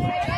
Yeah.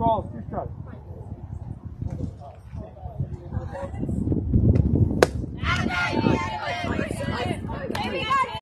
balls.